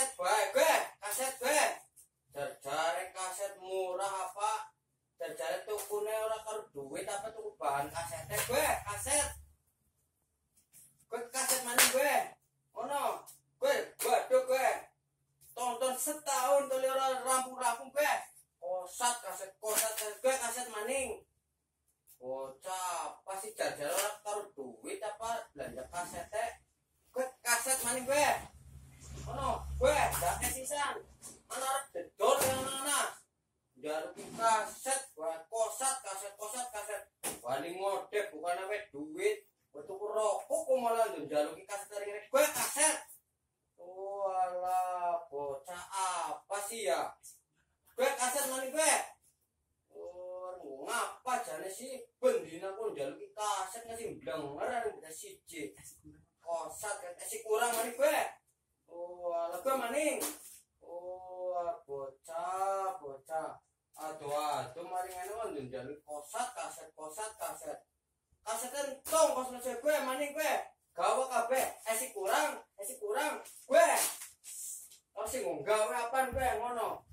kaset baik gue. Kaset gue terjarik kaset murah apa? Terjarik tukunya orang taruh duit apa tuku bahan kasetnya gue? Kaset. Gue kaset mana gue? Ono gue tuh gue. Tonton setahun tuh orang rampung-rampung gue. Kosat kaset kosat. Gue kaset maning. Bocah pasti jajar orang taruh duit apa? Belanja kaset gue kaset maning gue. Mana arep dedol yang mana? Jaluk kaset, gue kosat kaset kosat kaset. Wali ngodek bukan apa duit. Tuku rokok kok malah jaluk kaset dari gue kaset. Walah, bocah apa sih ya? Gue kaset mani gue. Oh, ngapa jane sih bendina pun jaluki kaset ngasih blenger ada bisa siji. Kosat kasih kurang mani gue. Oh, ala gue maning. Oh, bocah, bocah. Aduh, mari ngene kan jaluki kosat, kaset, kosat, kaset. Kaset entong kos ngasih gue maning gue. Gawa kabeh, esi kurang, esi kurang. Gue. Terus sing nggawe apaan gue ngono?